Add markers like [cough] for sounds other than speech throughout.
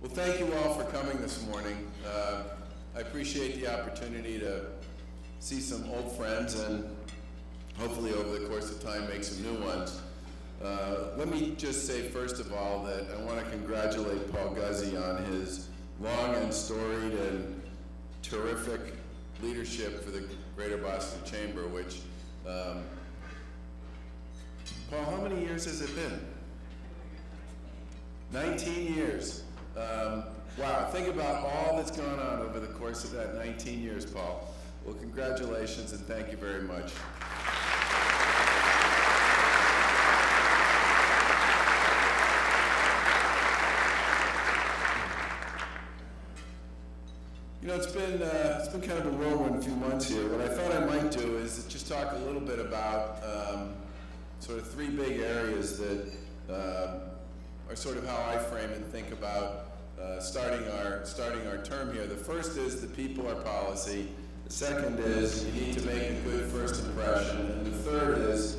Well, thank you all for coming this morning. Uh, I appreciate the opportunity to see some old friends and hopefully over the course of time make some new ones. Uh, let me just say first of all that I want to congratulate Paul Guzzi on his long and storied and terrific leadership for the Greater Boston Chamber, which, um, Paul, how many years has it been? 19 years. Um, wow, think about all that's gone on over the course of that 19 years, Paul. Well, congratulations and thank you very much. You know, it's been uh, it's been kind of a whirlwind few months here. What I thought I might do is just talk a little bit about um, sort of three big areas that uh, are sort of how I frame and think about uh, starting our starting our term here. The first is the people are policy. The second is you need to make a good first impression, and the third is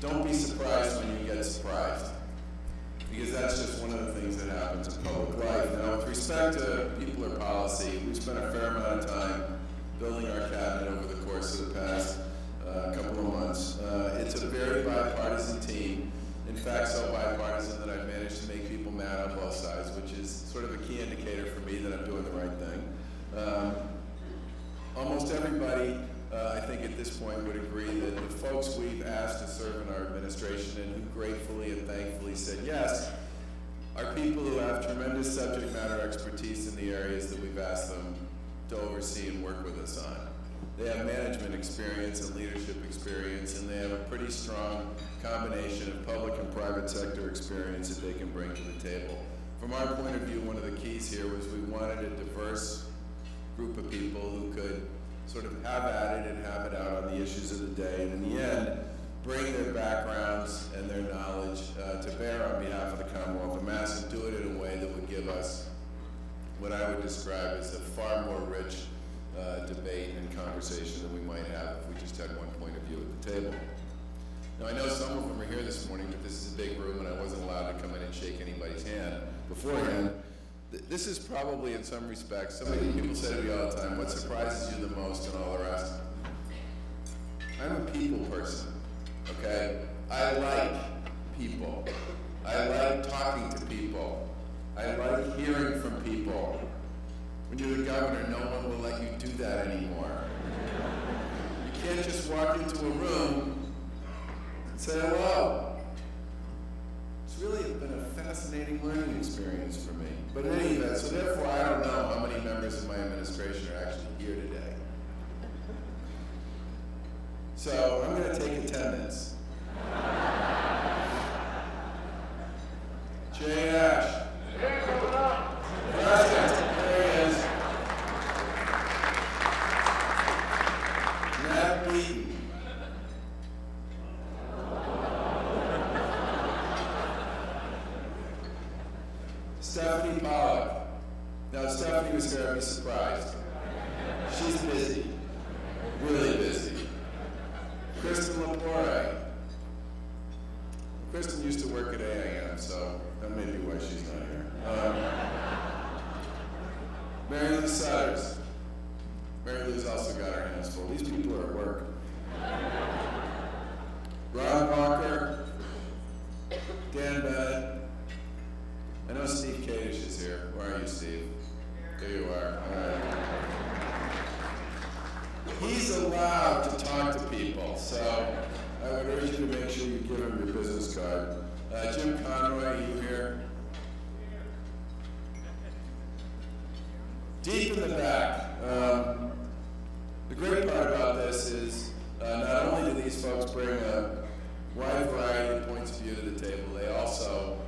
don't be surprised when you get surprised because that's just one of the things that happens in public life. Now, with respect to people or policy, we've spent a fair amount of time building our cabinet over the course of the past uh, couple of months. Uh, it's a very bipartisan team. In fact, so bipartisan that I've managed to make people on both sides, which is sort of a key indicator for me that I'm doing the right thing. Um, almost everybody uh, I think at this point would agree that the folks we've asked to serve in our administration and who gratefully and thankfully said yes are people who have tremendous subject matter expertise in the areas that we've asked them to oversee and work with us on. They have management experience and leadership experience, and they have a pretty strong combination of public and private sector experience that they can bring to the table. From our point of view, one of the keys here was we wanted a diverse group of people who could sort of have at it and have it out on the issues of the day, and in the end, bring their backgrounds and their knowledge uh, to bear on behalf of the Commonwealth of Mass and do it in a way that would give us what I would describe as a far more rich uh, debate and conversation than we might have if we just had one point of view at the table. Now, I know some of them are here this morning, but this is a big room and I wasn't allowed to come in and shake anybody's hand beforehand. This is probably, in some respects, so many people say to me all the time, what surprises you the most and all the rest? I'm a people person, okay? I like people. I like talking to people. I like hearing from people. When you're the governor, no one will let you do that anymore. You can't just walk into a room and say hello. It's really been a fascinating learning experience for me. But in any event, so therefore I don't know how many members of my administration are actually here today. So I'm going to take attendance. Jay Ash. Present. There he is. Matt Beaton. Stephanie Pollack. Now, Stephanie was here, I'd be surprised. She's busy. Really busy. Kristen Lepore. Kristen used to work at AIM, so that may be why she's not here. Um, Mary Lou Sudders. Mary Lou's also got her hands full. These people are at work. Ron Walker. Dan Bennett. I know Steve Kadish is here. Where are you, Steve? There you are. All right. He's allowed to talk to people, so I would urge you to make sure you give him your business card. Uh, Jim Conroy, you here? Deep in the back. Um, the great part about this is uh, not only do these folks bring a wide variety of points of view to the table, they also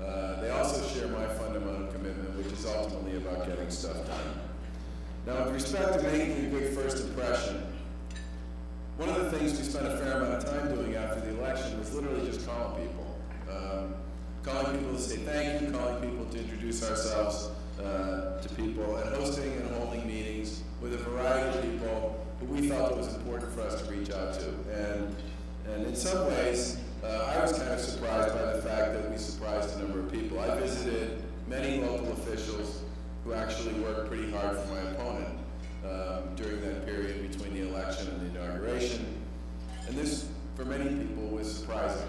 uh, they also share my fundamental commitment, which is ultimately about getting stuff done. Now, with respect to making a good first impression, one of the things we spent a fair amount of time doing after the election was literally just calling people. Um, calling people to say thank you, calling people to introduce ourselves uh, to people, and hosting and holding meetings with a variety of people who we it was important for us to reach out to. And, and in some ways, uh, I was kind of surprised by the fact that we surprised a number of people. I visited many local officials who actually worked pretty hard for my opponent um, during that period between the election and the inauguration. And this, for many people, was surprising.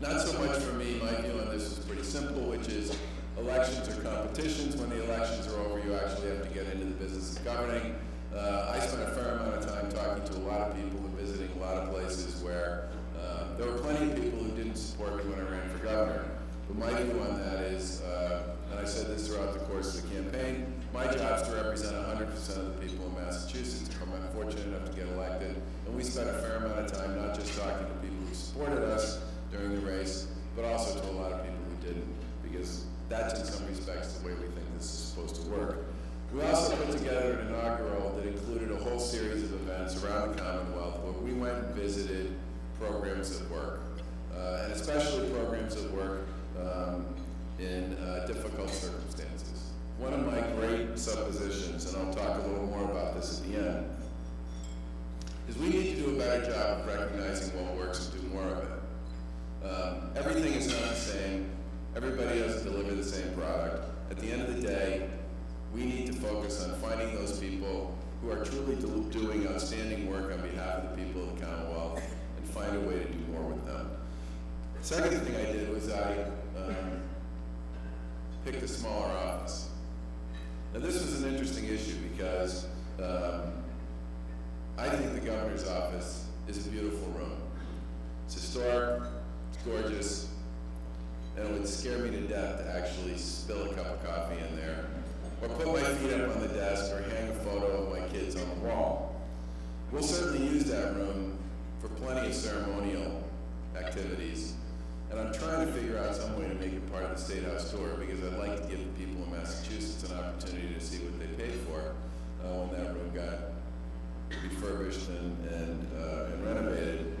Not so much for me, my view on this is pretty simple, which is elections are competitions. When the elections are over, you actually have to get into the business of governing. Uh, I spent a fair amount of time talking to a lot of people and visiting a lot of places where uh, there were plenty of people who didn't support me when I ran for governor. But my view on that is, uh, and I said this throughout the course of the campaign, my job is to represent 100% of the people in Massachusetts if I'm fortunate enough to get elected. And we spent a fair amount of time not just talking to people who supported us during the race, but also to a lot of people who didn't, because that's in some respects the way we think this is supposed to work. We also put together an inaugural that included a whole series of events around the Commonwealth where we went and visited programs at work, uh, and especially programs at work um, in uh, difficult circumstances. One of my great suppositions, and I'll talk a little more about this at the end, is we need to do a better job of recognizing what works and do more of it. Um, everything is not the same. Everybody doesn't deliver the same product. At the end of the day, we need to focus on finding those people who are truly do doing outstanding work on behalf of the people of the Commonwealth and find a way to do more with them. Second thing I did was I um, picked a smaller office. Now this was an interesting issue because um, I think the governor's office is a beautiful room. It's historic, it's gorgeous, and it would scare me to death to actually spill a cup of coffee in there, or put my feet up on the desk, or hang a photo of my kids on the wall. We'll certainly use that room for plenty of ceremonial activities, and I'm trying to figure out some way to make it part of the State House tour because I'd like to give the people in Massachusetts an opportunity to see what they paid for uh, when that room got refurbished and, and, uh, and renovated.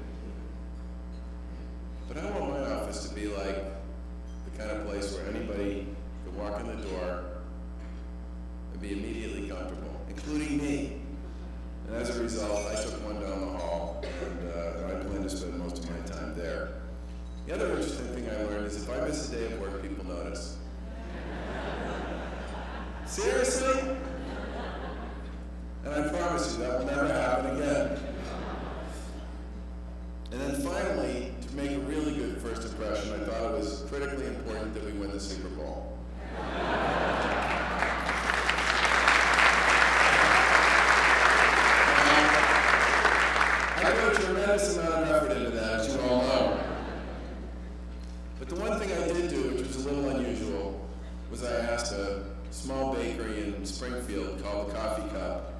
But I want my office to be like kind of place where anybody could walk in the door and be immediately comfortable, including me. And as a result, I took one down the hall, and, uh, I plan to spend most of my time there. The other interesting thing I learned is if I miss a day of work, people notice. Seriously? And I promise you that will never happen again. And then finally, to make a really I thought it was critically important that we win the Super Bowl. I put a tremendous amount of effort into that, as you all know. But the one thing I did do, which was a little unusual, was I asked a small bakery in Springfield called the Coffee Cup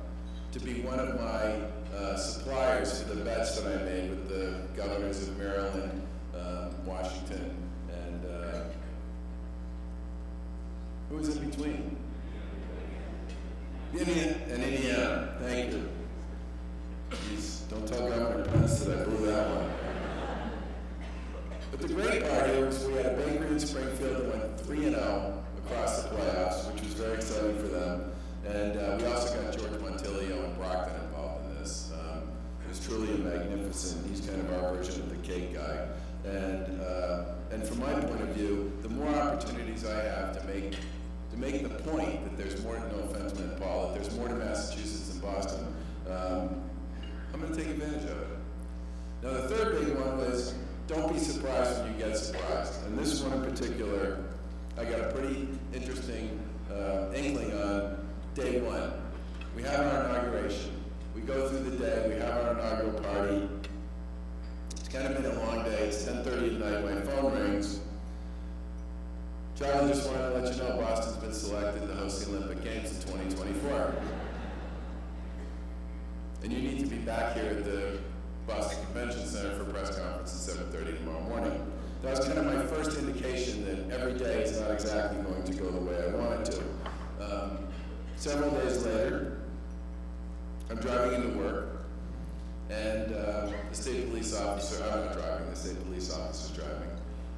to be one of my uh, suppliers for the bets that I made with the governors of Maryland, um, Washington, and uh, who was in between? Indiana and Indiana. Thank you. Jeez, don't tell Governor Pence that I blew that one. But the great part was we had a bakery in Springfield that went 3 and 0 across the playoffs, which was very exciting for them. And uh, we also got George Montilio and Brockton involved in this. Um, it was truly a magnificent, he's kind of our version of the cake guy. And, uh, and from my point of view, the more opportunities I have to make, to make the point that there's more, no offense meant Paul, that there's more to Massachusetts than Boston, um, I'm going to take advantage of it. Now the third big one was don't be surprised when you get surprised. And this one in particular, I got a pretty interesting uh, inkling on day one. We have our inauguration. We go through the day, we have our inaugural party. It's kind of been a long day. It's 10.30 at night. My phone rings. Charlie just wanted to let you know Boston's been selected to host the Olympic Games in 2024. And you need to be back here at the Boston Convention Center for press conference at 7.30 tomorrow morning. That was kind of my first indication that every day is not exactly going to go the way I want it to. Um, several days later, I'm driving into work, and uh, the state police officer, I'm not driving, the state police officer's driving.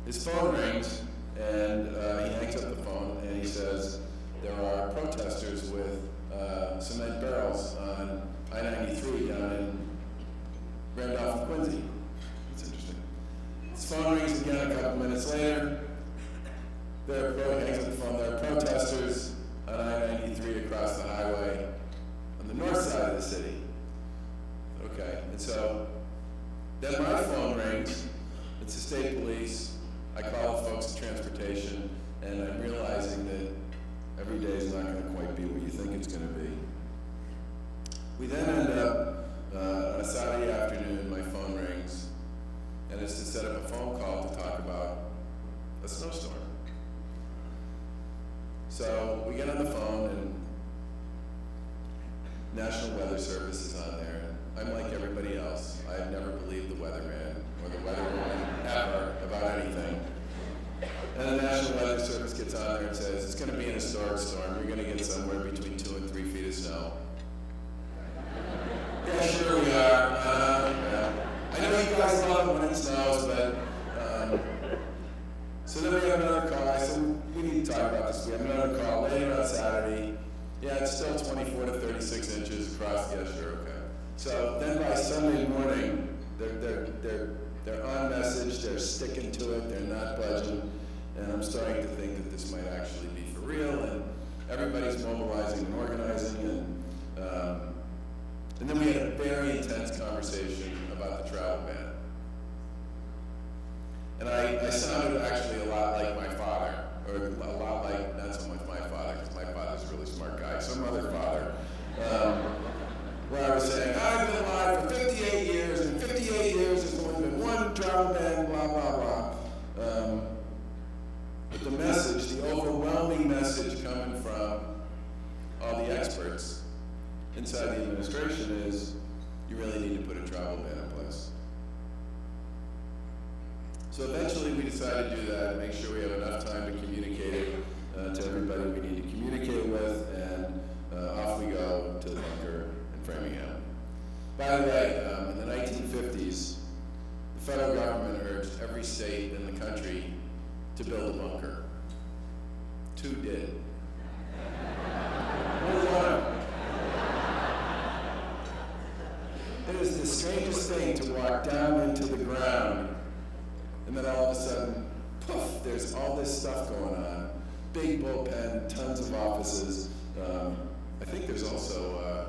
His phone rings, and uh, he hangs up the phone and he says, there are protesters with uh, cement barrels on I-93 down in Randolph and Quincy. That's interesting. His phone rings again a couple minutes later. There are, hangs up the phone, there are protesters on I-93 across the highway on the north side of the city. Okay, and so then my phone rings. It's the state police. I call the folks at transportation, and I'm realizing that every day is not going to quite be what you think it's going to be. We then end up uh, on a Saturday afternoon, my phone rings, and it's to set up a phone call to talk about a snowstorm. So we get on the phone, and National Weather Service is on there. I'm like everybody else. I've never believed the weatherman or the weatherwoman ever about anything. And the National Weather Service gets on there and says, it's going to be an historic storm. You're going to get somewhere between two and three feet of snow. So eventually we decided to do that, make sure we have enough time to communicate it uh, to everybody we need to communicate with, and uh, off we go to the bunker in Framingham. By the way, um, in the 1950s, the federal government urged every state in the country to build a bunker. Two did. Only one. It is the strangest thing to walk down into the ground and then all of a sudden, poof, there's all this stuff going on. Big bullpen, tons of offices. Um, I think there's also, uh,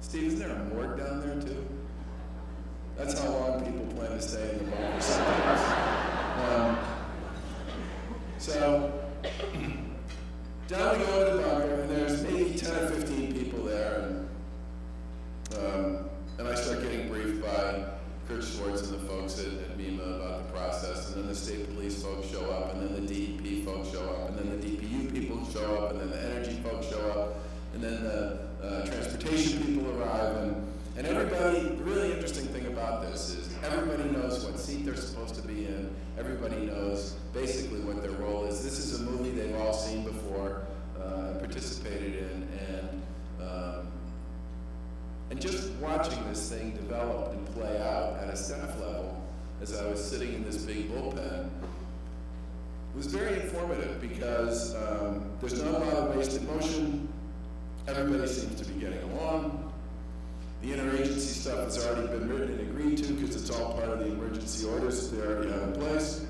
Steve, isn't there a morgue down there too? That's how long people plan to stay in the bunker. Um, so, [clears throat] down we go to the bunker, and there's maybe 10 or 15 people there, and, um, and I start getting briefed by Kurt Schwartz and the folks at, at MEMA about the process, and then the state police folks show up, and then the DEP folks show up, and then the DPU people show up, and then the energy folks show up, and then the uh, transportation people arrive, and, and everybody, the really interesting thing about this is everybody knows what seat they're supposed to be in, everybody knows basically what their role is. This is a movie they've all seen before, uh, participated in, and um, and just watching this thing develop and play out at a staff level, as I was sitting in this big bullpen, was very informative because um, there's not a lot of wasted motion. Everybody seems to be getting along. The interagency stuff has already been written and agreed to because it's all part of the emergency orders that they already have in place.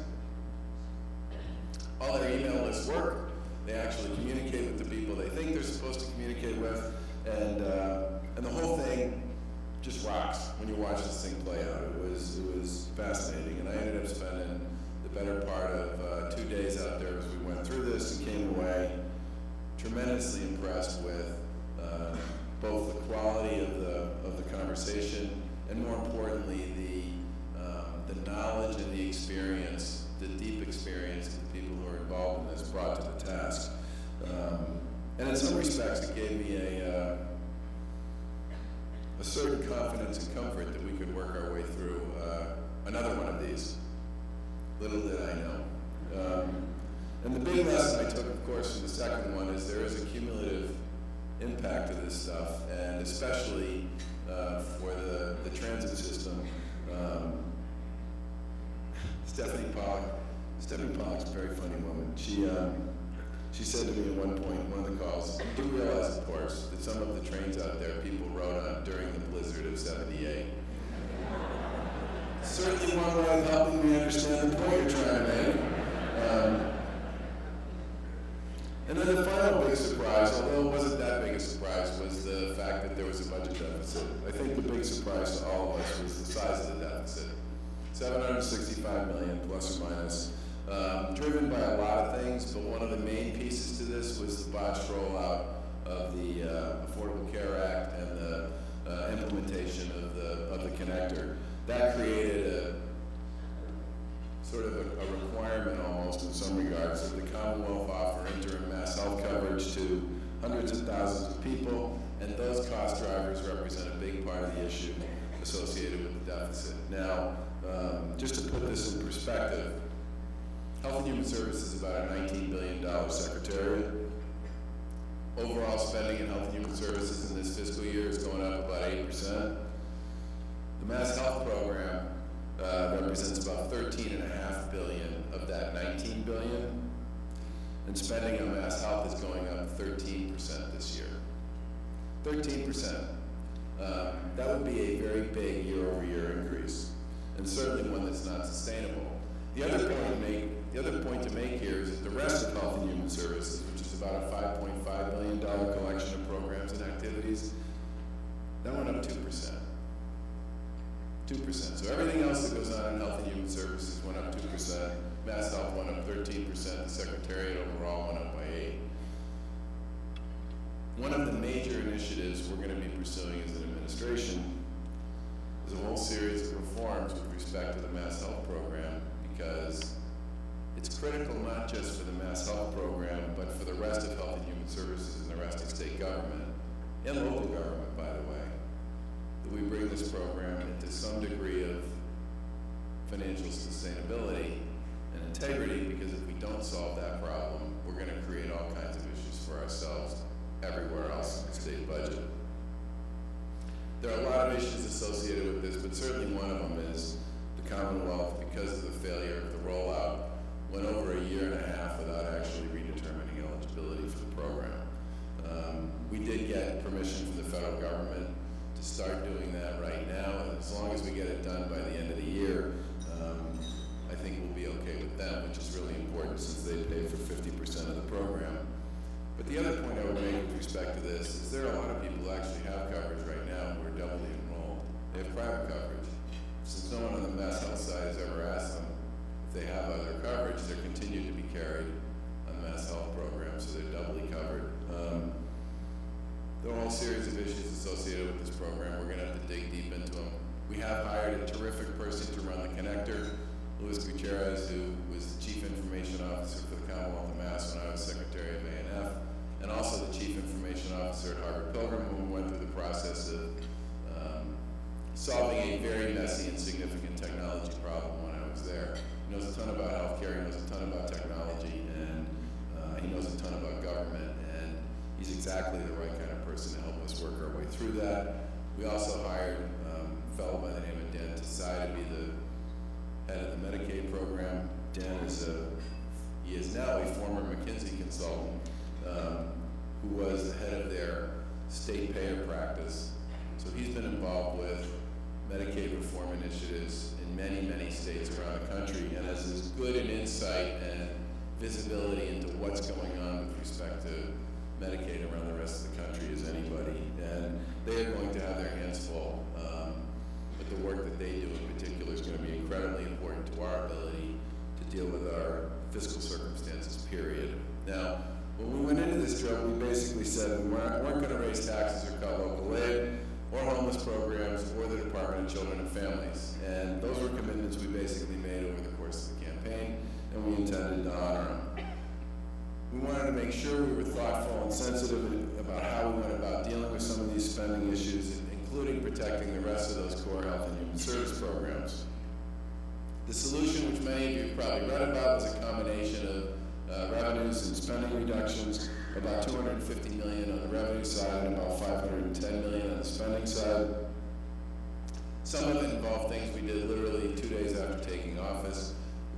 All their email lists work. They actually communicate with the people they think they're supposed to communicate with. And, uh, and the whole thing just rocks when you watch this thing play out. It was, it was fascinating. And I ended up spending the better part of uh, two days out there as we went through this and came away tremendously impressed with uh, both the quality of the, of the conversation and more importantly, the, um, the knowledge and the experience, the deep experience of the people who are involved in this brought to the task. Um, and in some respects, it gave me a, uh, a certain confidence and comfort that we could work our way through uh, another one of these. Little did I know. Um, and the big lesson I took, of course, from the second one is there is a cumulative impact to this stuff, and especially uh, for the, the transit system. Um, Stephanie Pollack, Stephanie Pollack's a very funny woman. She, um, she said to me at one point in one of the calls, you do realize, of course, that some of the trains out there people rode on during the blizzard of 78. Certainly one way of helping me understand the point you're trying to make. Um, and then the final big surprise, although it wasn't that big a surprise, was the fact that there was a budget deficit. I think the big surprise to all of us was the size of the deficit. 765 million plus or minus, um, driven by a lot of things, but one of the main pieces to this was the botched rollout of the uh, Affordable Care Act and the uh, implementation of the, of the connector. That created a, sort of a, a requirement almost in some regards that the Commonwealth offer interim mass health coverage to hundreds of thousands of people, and those cost drivers represent a big part of the issue associated with the deficit. Now, um, just to put this in perspective, Health and Human Services is about a $19 billion secretariat. Overall spending in Health and Human Services in this fiscal year is going up about 8%. The Mass Health Program uh, represents about 13.5 billion of that 19 billion. And spending on mass health is going up 13% this year. 13%. Um, that would be a very big year-over-year increase, and certainly one that's not sustainable. The other point to make, the other point to make here is that the rest of Health and Human Services, which is about a 5.5 billion dollar collection of programs and activities, that went up 2%. 2%. So everything else that goes on in Health and Human Services went up 2%. Mass Health went up 13%. The Secretariat overall went up by 8 One of the major initiatives we're going to be pursuing as an administration is a whole series of reforms with respect to the Mass Health Program because it's critical not just for the Mass Health Program, but for the rest of Health and Human Services and the rest of state government, and local government, by the way, we bring this program into some degree of financial sustainability and integrity, because if we don't solve that problem, we're going to create all kinds of issues for ourselves everywhere else in the state budget. There are a lot of issues associated with this, but certainly one of them is the Commonwealth, because of the failure of the rollout, went over a year and a half without actually redetermining eligibility for the program. Um, we did get permission from the federal government start doing that right now, and as long as we get it done by the end of the year, um, I think we'll be okay with them, which is really important since they pay for 50% of the program. But the other point I would make with respect to this is there are a lot of people who actually have coverage right now who are doubly enrolled. They have private coverage. Since no one on the Mass Health side has ever asked them if they have other coverage, they're continued to be carried on the Mass Health program, so they're doubly covered. Um, there are a whole series of issues associated with this program. We're going to have to dig deep into them. We have hired a terrific person to run the connector, Louis Gutierrez, who was the Chief Information Officer for the Commonwealth of Mass when I was Secretary of A&F, and also the Chief Information Officer at Harvard Pilgrim when we went through the process of um, solving a very messy and significant technology problem when I was there. He knows a ton about healthcare, he knows a ton about technology, and uh, he knows a ton about government, and he's exactly the right kind of person to help us work our way through that. We also hired um, a fellow by the name of Dan Tsai to be the head of the Medicaid program. Dan is a, he is now a former McKinsey consultant um, who was the head of their state payer practice. So he's been involved with Medicaid reform initiatives in many, many states around the country and has as good an insight and visibility into what's going on with respect to Medicaid around the rest of the country as anybody. And they are going to have their hands full. Um, but the work that they do in particular is going to be incredibly important to our ability to deal with our fiscal circumstances, period. Now, when we went into this drill, we basically said we weren't, weren't going to raise taxes or cut local aid or homeless programs or the Department of Children and Families. And those were commitments we basically made over the course of the campaign, and we intended to honor them. We wanted to make sure we were thoughtful and sensitive about how we went about dealing with some of these spending issues, including protecting the rest of those core health and human service programs. The solution, which many of you have probably read about, was a combination of uh, revenues and spending reductions, about 250 million on the revenue side and about 510 million on the spending side. Some of it involved things we did literally two days after taking office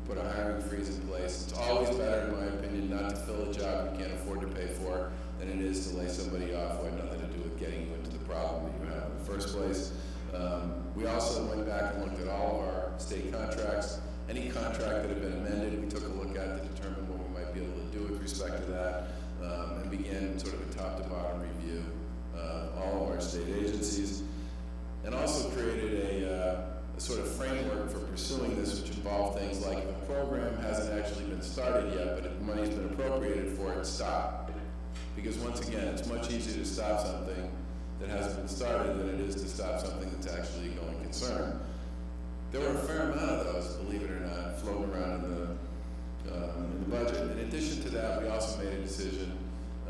put a hiring freeze in place. It's always better, in my opinion, not to fill a job you can't afford to pay for than it is to lay somebody off who had nothing to do with getting you into the problem that you have in the first place. Um, we also went back and looked at all of our state contracts. Any contract that had been amended, we took a look at to determine what we might be able to do with respect to that, um, and began sort of a top to bottom review of all of our state agencies, and also created a uh, a sort of framework for pursuing this, which involved things like a program hasn't actually been started yet, but if money's been appropriated for it, stop. Because once again, it's much easier to stop something that hasn't been started than it is to stop something that's actually a going concern. There were a fair amount of those, believe it or not, floating around in the, um, in the budget. In addition to that, we also made a decision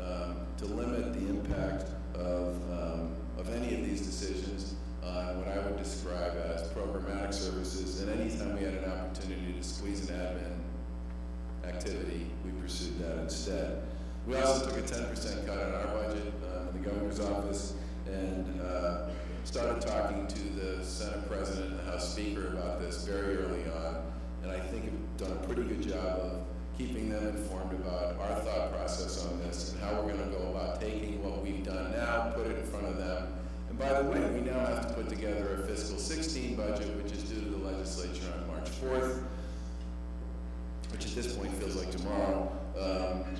um, to limit the impact of, um, of any of these decisions on what I would describe as programmatic services. And anytime we had an opportunity to squeeze an admin activity, we pursued that instead. We also took a 10% cut on our budget um, in the governor's office and uh, started talking to the Senate President and the House Speaker about this very early on. And I think have done a pretty good job of keeping them informed about our thought process on this and how we're going to go about taking what we've done now, put it in front of them. And by the way, we now have to put together a fiscal 16 budget, which is due to the legislature on March 4th, which at this point feels like tomorrow. Um,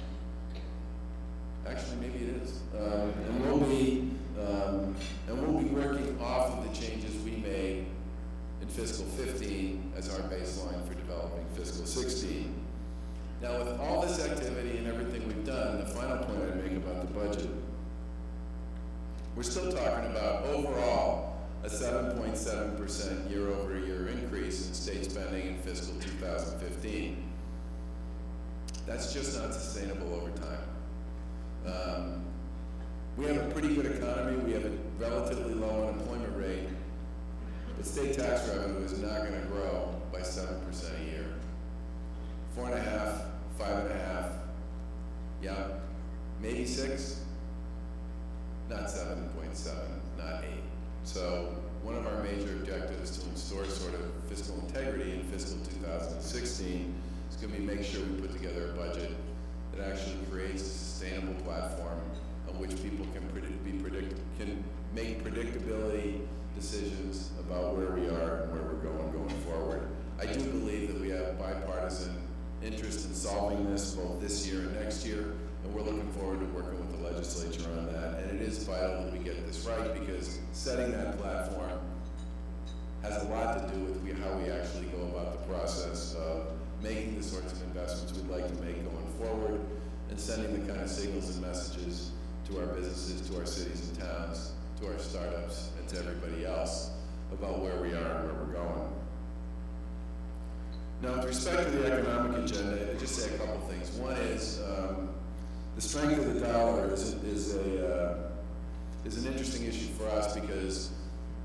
actually, maybe it is. Um, and we'll be um, and we'll be working off of the changes we made in fiscal 15 as our baseline for developing fiscal 16. Now, with all this activity and everything we've done, the final point I'd make about the budget, we're still talking about overall a 7.7% year over year increase in state spending in fiscal 2015. That's just not sustainable over time. Um, we have a pretty good economy, we have a relatively low unemployment rate, but state tax revenue is not going to grow by 7% a year. Four and a half, five and a half, yeah, maybe six, not 7.7, um, not eight. So one of our major objectives to restore sort of fiscal integrity in fiscal 2016 is going to be make sure we put together a budget that actually creates a sustainable platform on which people can predict, be predict, can make predictability decisions about where we are and where we're going going forward. I do believe that we have bipartisan interest in solving this both this year and next year, and we're looking forward to working with legislature on that. And it is vital that we get this right because setting that platform has a lot to do with how we actually go about the process of making the sorts of investments we'd like to make going forward and sending the kind of signals and messages to our businesses, to our cities and towns, to our startups, and to everybody else about where we are and where we're going. Now, with respect to the economic agenda, I just say a couple things. One is um, the strength of the dollar is, is, a, uh, is an interesting issue for us because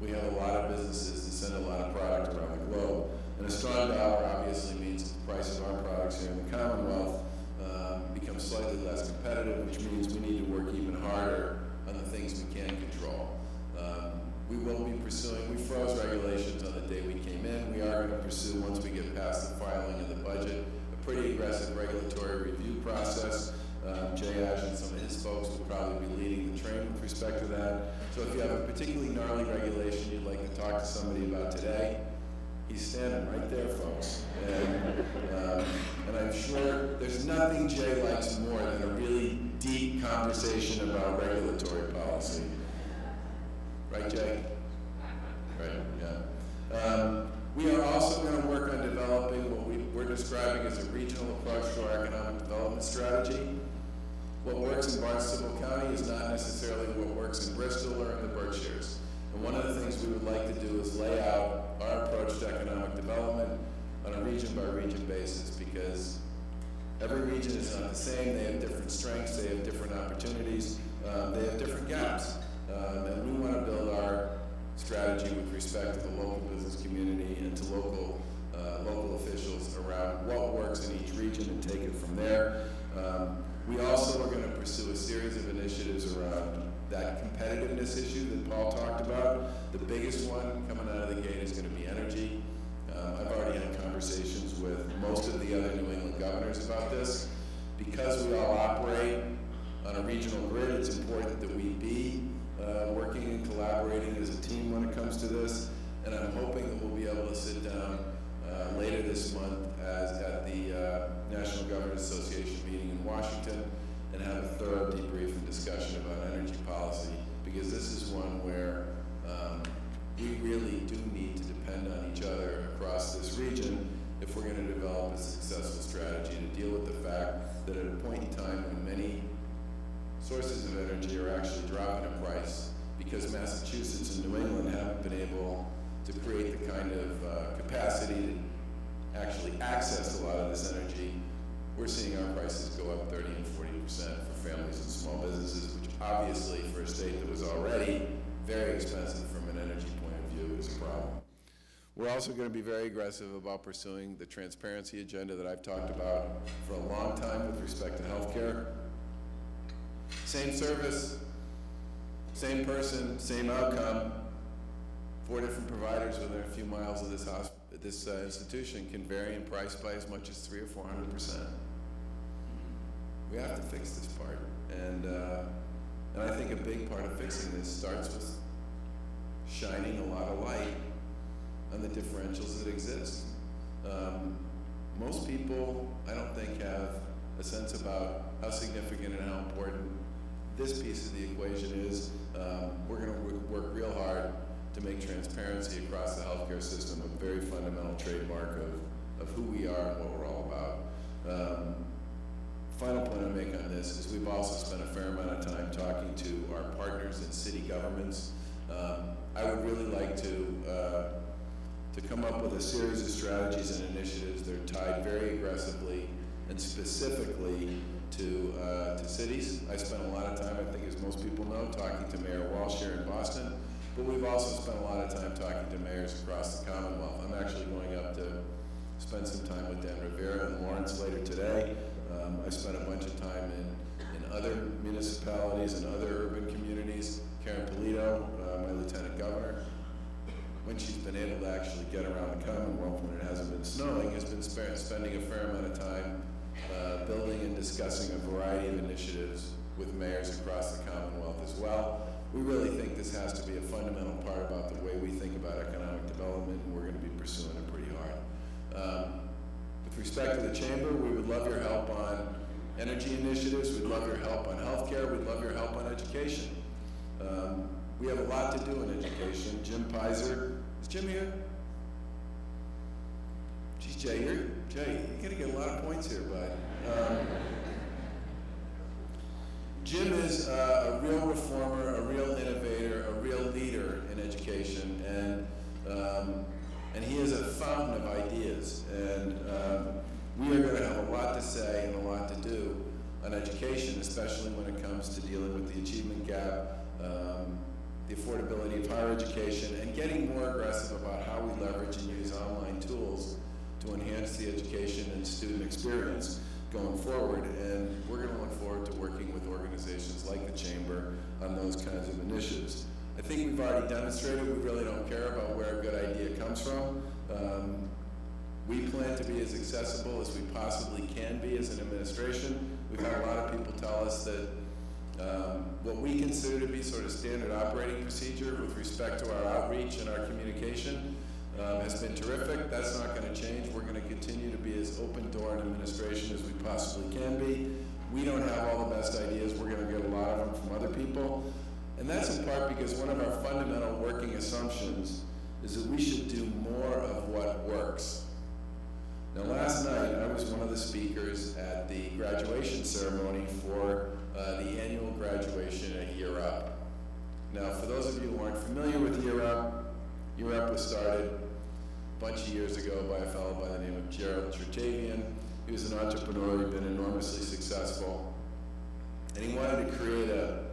we have a lot of businesses that send a lot of product around the globe. And a strong dollar obviously means the price of our products here in the Commonwealth um, becomes slightly less competitive, which means we need to work even harder on the things we can control. Um, we will be pursuing, we froze regulations on the day we came in. We are going to pursue, once we get past the filing of the budget, a pretty aggressive regulatory review process. Um, Jay Ash and some of his folks will probably be leading the train with respect to that. So if you have a particularly gnarly regulation you'd like to talk to somebody about today, he's standing right there, folks. And, um, and I'm sure there's nothing Jay likes more than a really deep conversation about regulatory policy. Right, Jay? Right, yeah. Um, we are also going to work on developing what we, we're describing as a regional approach to our economic development strategy. What works in Barnstable County is not necessarily what works in Bristol or in the Berkshires. And one of the things we would like to do is lay out our approach to economic development on a region by region basis because every region is not the same. They have different strengths, they have different opportunities, um, they have different gaps. Um, and we want to build our strategy with respect to the local business community and to local uh, local officials around what works in each region and take it from there. Um, we also are going to pursue a series of initiatives around that competitiveness issue that Paul talked about. The biggest one coming out of the gate is going to be energy. Um, I've already had conversations with most of the other New England governors about this. Because we all operate on a regional grid, it's important that we be uh, working and collaborating as a team when it comes to this. And I'm hoping that we'll be able to sit down uh, later this month as at the uh, National Governors Association meeting in Washington and have a thorough debrief and discussion about energy policy because this is one where um, we really do need to depend on each other across this region if we're going to develop a successful strategy to deal with the fact that at a point in time when many sources of energy are actually dropping in price because Massachusetts and New England haven't been able to create the kind of uh, capacity actually access a lot of this energy, we're seeing our prices go up 30 and 40 percent for families and small businesses, which obviously for a state that was already very expensive from an energy point of view is a problem. We're also going to be very aggressive about pursuing the transparency agenda that I've talked about for a long time with respect to healthcare. Same service, same person, same outcome. Four different providers within a few miles of this this uh, institution can vary in price by as much as three or four hundred percent. We have to fix this part, and uh, and I think a big part of fixing this starts with shining a lot of light on the differentials that exist. Um, most people, I don't think, have a sense about how significant and how important this piece of the equation is. Um, we're going to work real hard to make transparency across the healthcare system a very fundamental trademark of, of who we are and what we're all about. Um, final point I make on this is we've also spent a fair amount of time talking to our partners in city governments. Um, I would really like to uh, to come up with a series of strategies and initiatives that are tied very aggressively and specifically to, uh, to cities. I spent a lot of time, I think as most people know, talking to Mayor Walsh here in Boston, we've also spent a lot of time talking to mayors across the Commonwealth. I'm actually going up to spend some time with Dan Rivera and Lawrence later today. Um, I spent a bunch of time in, in other municipalities and other urban communities. Karyn Polito, uh, my lieutenant governor, when she's been able to actually get around the Commonwealth when it hasn't been snowing, has been spending a fair amount of time uh, building and discussing a variety of initiatives with mayors across the Commonwealth as well. We really think this has to be a fundamental part about the way we think about economic development, and we're going to be pursuing it pretty hard. Um, with respect to the Chamber, we would love your help on energy initiatives, we'd love your help on healthcare, we'd love your help on education. Um, we have a lot to do in education. Jim Peyser, is Jim here? Geez, Jay, you're, Jay, you're gonna get a lot of points here, bud. Um, Jim is uh, a real reformer, a real innovator, a real leader in education, and um, and he is a fountain of ideas. And um, we are going to have a lot to say and a lot to do on education, especially when it comes to dealing with the achievement gap, um, the affordability of higher education, and getting more aggressive about how we leverage and use online tools to enhance the education and student experience going forward. And we're going to look forward to working organizations like the Chamber on those kinds of initiatives. I think we've already demonstrated we really don't care about where a good idea comes from. Um, we plan to be as accessible as we possibly can be as an administration. We've had a lot of people tell us that um, what we consider to be sort of standard operating procedure with respect to our outreach and our communication um, has been terrific. That's not going to change. We're going to continue to be as open door an administration as we possibly can be. We don't have all the best ideas. We're going to get a lot of them from other people. And that's in part because one of our fundamental working assumptions is that we should do more of what works. Now last night I was one of the speakers at the graduation ceremony for uh, the annual graduation at Year Up. Now for those of you who aren't familiar with Year Up, Year Up was started a bunch of years ago by a fellow by the name of Gerald Chertavian. He was an entrepreneur, he'd been enormously successful. And he wanted to create a,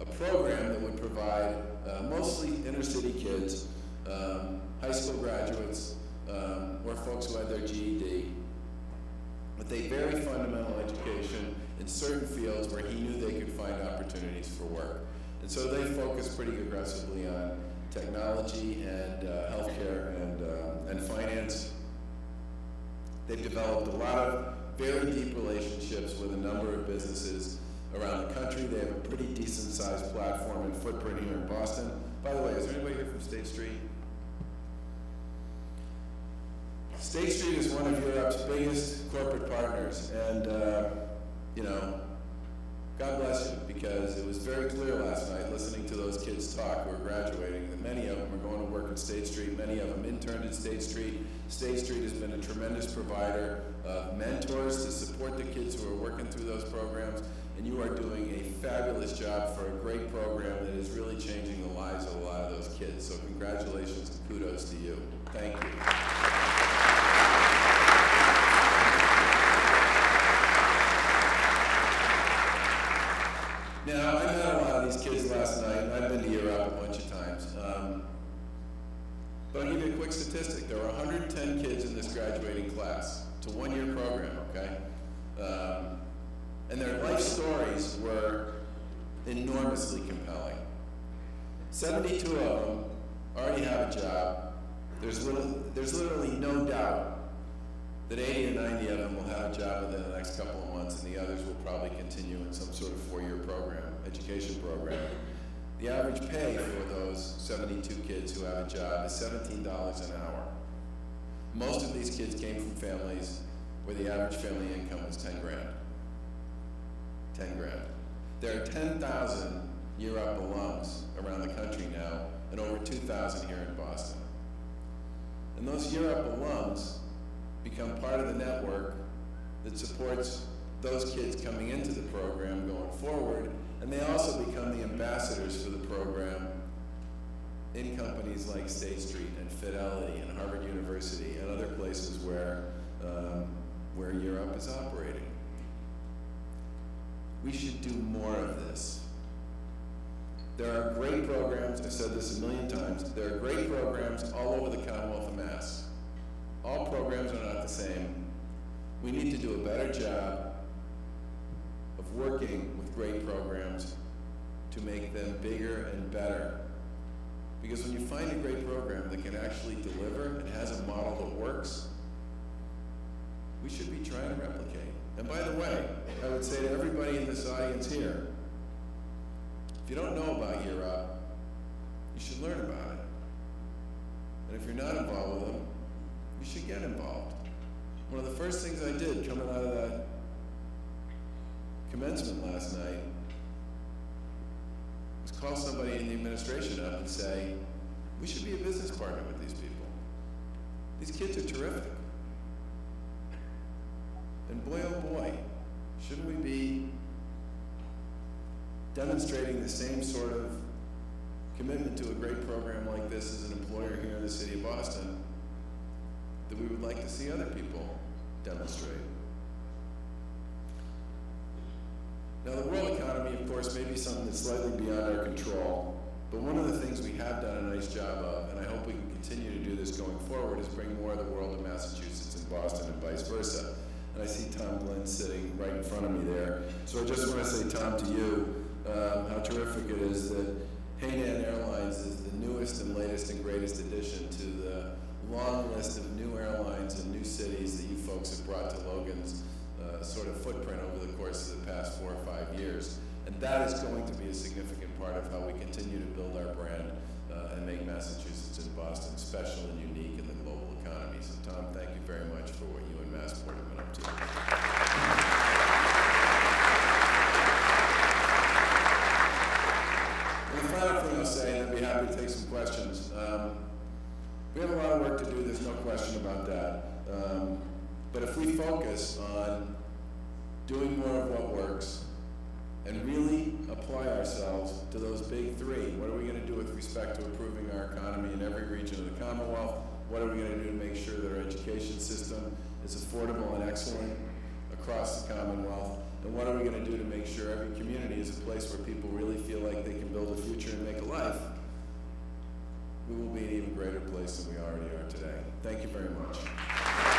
a program that would provide uh, mostly inner city kids, um, high school graduates, um, or folks who had their GED, with a very fundamental education in certain fields where he knew they could find opportunities for work. And so they focused pretty aggressively on technology and uh, healthcare and, uh, and finance. They've developed a lot of very deep relationships with a number of businesses around the country. They have a pretty decent sized platform and footprint here in Boston. By the way, is there anybody here from State Street? State Street is one of Year Up's biggest corporate partners, and uh, you know, God bless you, because it was very clear last night, listening to those kids talk who are graduating, that many of them are going to work at State Street, many of them interned at State Street. State Street has been a tremendous provider of mentors to support the kids who are working through those programs, and you are doing a fabulous job for a great program that is really changing the lives of a lot of those kids. So congratulations and kudos to you. Thank you. Now, I met a lot of these kids last night, I've been to Year Up a bunch of times. Um, but I'll give you a quick statistic. There were 110 kids in this graduating class. It's a one-year program, okay? Um, and their life stories were enormously compelling. 72 of them already have a job. There's, little, there's literally no doubt that 80 or 90 of them will have a job within the next couple of months, and the others will probably continue in some sort of four-year program, education program. The average pay for those 72 kids who have a job is $17 an hour. Most of these kids came from families where the average family income was 10 grand. 10 grand. There are 10,000 Year Up alums around the country now, and over 2,000 here in Boston. And those Year Up alums become part of the network that supports those kids coming into the program going forward, and they also become the ambassadors for the program in companies like State Street and Fidelity and Harvard University and other places where, um, where Up is operating. We should do more of this. There are great programs, I've said this a million times, there are great programs all over the Commonwealth of Mass. All programs are not the same. We need to do a better job of working with great programs to make them bigger and better. Because when you find a great program that can actually deliver and has a model that works, we should be trying to replicate. And by the way, I would say to everybody in this audience here, if you don't know about Year Up, you should learn about it. And if you're not involved with them, you should get involved. One of the first things I did coming out of that commencement last night was call somebody in the administration up and say, we should be a business partner with these people. These kids are terrific. And boy, oh boy, shouldn't we be demonstrating the same sort of commitment to a great program like this as an employer here in the city of Boston that we would like to see other people demonstrate. Now, the world economy, of course, may be something that's slightly beyond our control, but one of the things we have done a nice job of, and I hope we can continue to do this going forward, is bring more of the world to Massachusetts and Boston and vice versa. And I see Tom Glynn sitting right in front of me there. So I just want to say, Tom, to you, um, how terrific it is that Hainan Airlines is the newest and latest and greatest addition to sort of footprint over the course of the past four or five years. And that is going to be a significant part of how we continue to build our brand uh, and make Massachusetts and Boston special and unique in the global economy. So Tom, thank you very much for what you and Massport have been up to. And the final thing I'll say, and I'd be happy to take some questions. Um, we have a lot of work to do, there's no question about that. Um, but if we focus on doing more of what works and really apply ourselves to those big three, what are we going to do with respect to improving our economy in every region of the Commonwealth? What are we going to do to make sure that our education system is affordable and excellent across the Commonwealth? And what are we going to do to make sure every community is a place where people really feel like they can build a future and make a life? We will be an even greater place than we already are today. Thank you very much.